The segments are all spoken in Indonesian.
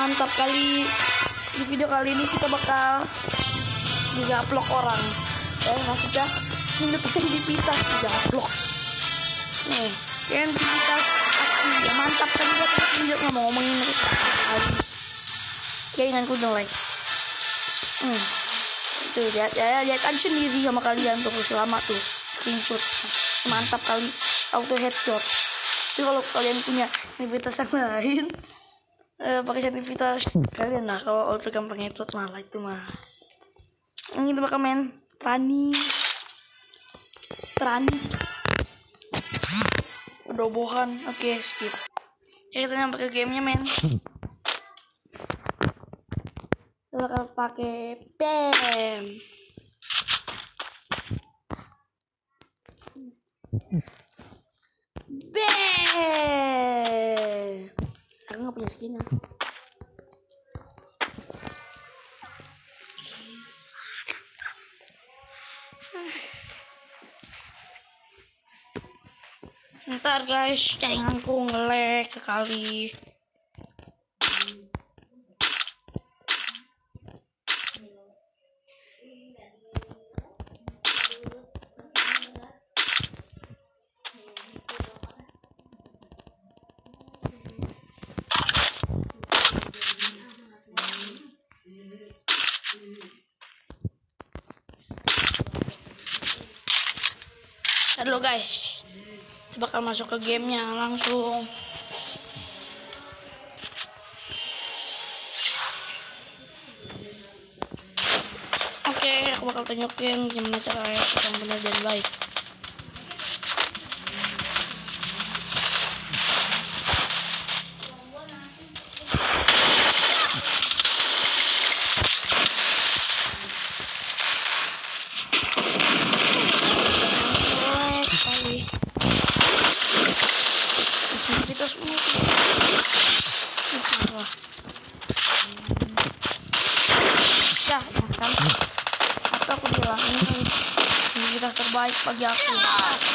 mantap kali. Di video kali ini kita bakal digaplok orang. Eh maksudnya nunjukin aktivitas digaplok nih kan aktivitas aku ya mantap kan buat terus nggak mau ngomongin kali jaringan kudu like. Hmm. Tuh lihat. Ya lihat aja sendiri sama kalian tuh. Selama tuh. Screenshot. Mantap kali. Auto headshot. Tapi kalau kalian punya aktivitas yang lain eh, pakai aktivitas kalian lah. Kalau auto gampang headshot malah itu mah. Ini kita bakal main trani. Trani. Robohan. Oke skip. Ya kita nyampe ke gamenya men. Kita bakal pakai pem Ntar guys, jaringanku ngelek sekali. Halo guys, bakal masuk ke gamenya langsung. Oke, aku bakal tunjukin gimana cara yang benar dan baik. Jelek sekali. Di sini kita semua tuh. Ini salah. Ya, ya kan. Atau aku bilang ini aktivitas bagi aku.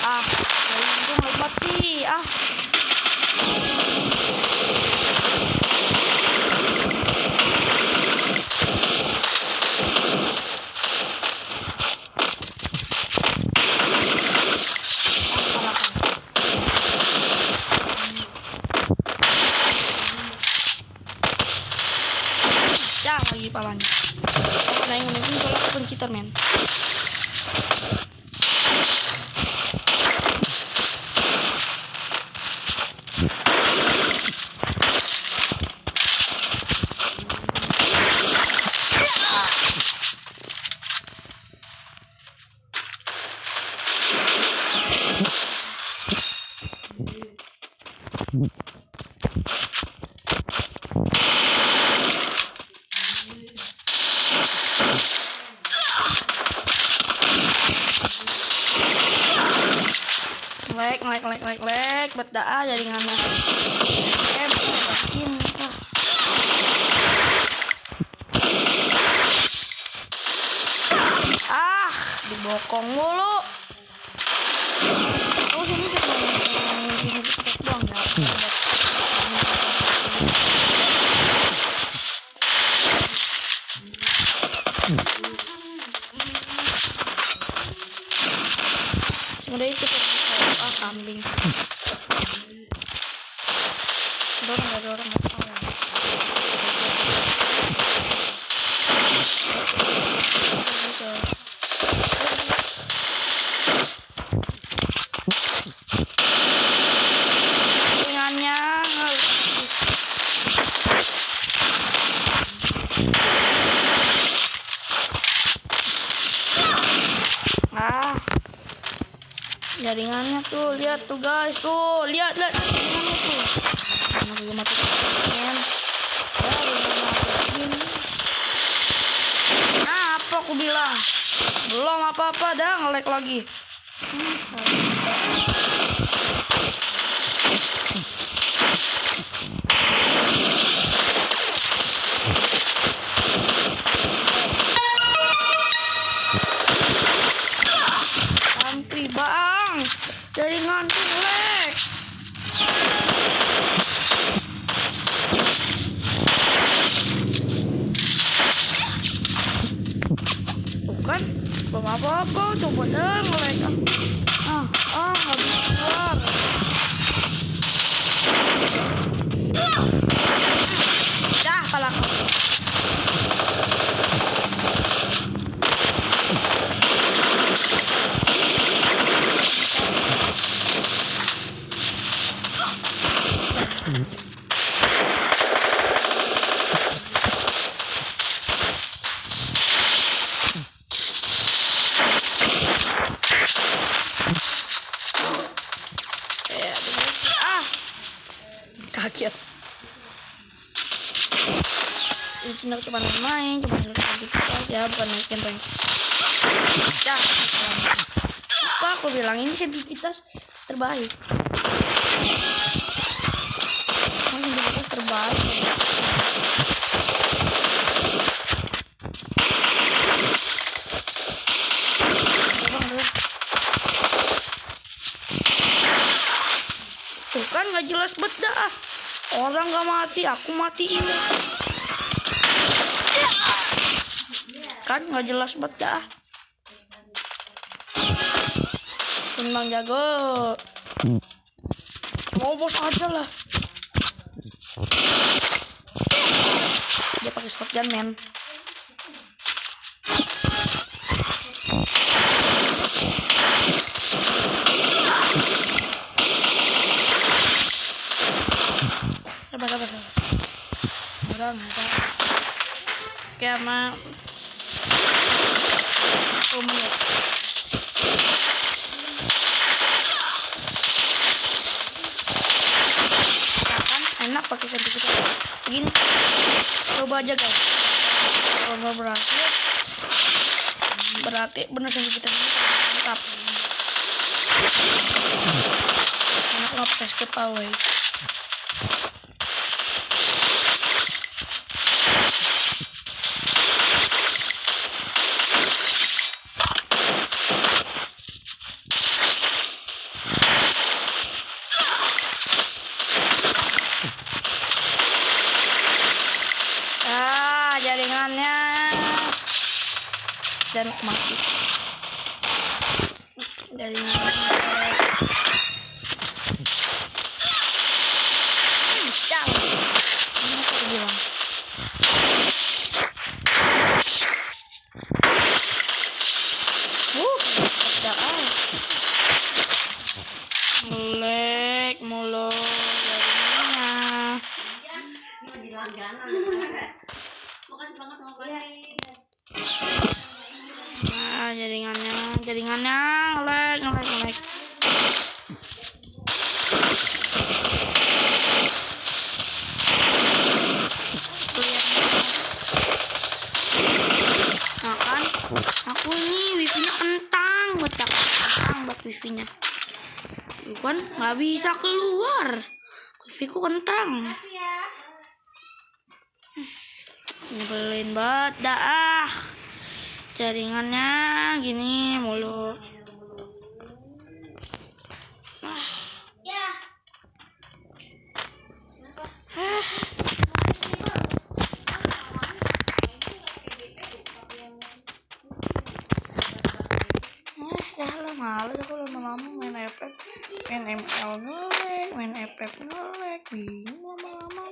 Ah, dari itu hebat sih. Ah, ah. Ya lagi palanya. Nah yang penting kalau aku pencetan men. Lek, lek, lek, lek, bet dah jaringannya. Eh, ini. Ah. Ah, dibokong mulu. Oh, sini cuma yang sini kita doang ya. Udah itu kan ah kambing. Dorong nggak dorong nggak tahu. Ah, jaringannya tuh lihat tuh guys tuh lihat lihat jaringannya tuh. Ya nah apa aku bilang? Belum apa apa dah ngelek lagi Ya, bener. Ah. Kaget. Ini benar cuma main, cuma gitu aja, ya, bukan campaign. Ya, apa aku bilang ini sensitivitas terbaik. Ini sensitivitas terbaik. Dah. Orang gak mati, aku matiin. Kan gak jelas bet dah. Bang jago. Ngobos aja lah. Dia pakai shotgun men. Sabar, sabar, sabar. Orang ada. Oke, sama. Ya kan, enak pakai sertifikat. Begini. Coba aja guys. Kalau berhasil, berarti bener sertifikat ini mantap. Enak nggak pakai skip away. Ah, jaringannya. Dan mati. Jaringannya. Ngelek, ngelek. Tuh lihat. Nah kan, aku ini wifi-nya kentang buat aku kentang buat wifi-nya. Tuh kan nggak bisa keluar. Wifi-ku kentang. Makasih ya. Nyebelin banget dah ah. Jaringannya gini mulu. Ah, Ya. ah. Eh, dah lah males aku lama-lama main FF main ML ngelek main FF ngelek bingung lama-lama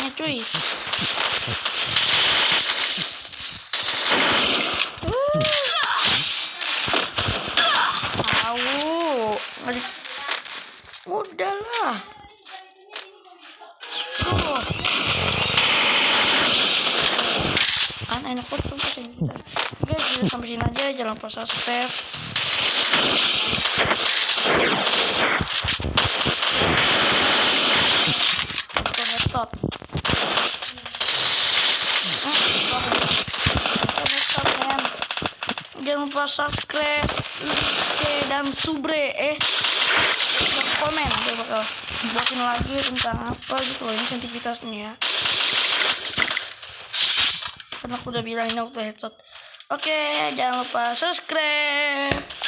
aku. Cuy Tahu. Udahlah. Tuh. Kan enak banget tuh pakai gitu. Jadi sampai sini aja. Jangan subscribe. Bukan headshot. Hmm, bukan headshot, men. Jangan lupa subscribe, like, dan subre eh. Komen gue bakal buatin lagi tentang apa gitu loh ini sensitivitasnya ya karena aku udah bilang ini waktu headshot oke jangan lupa subscribe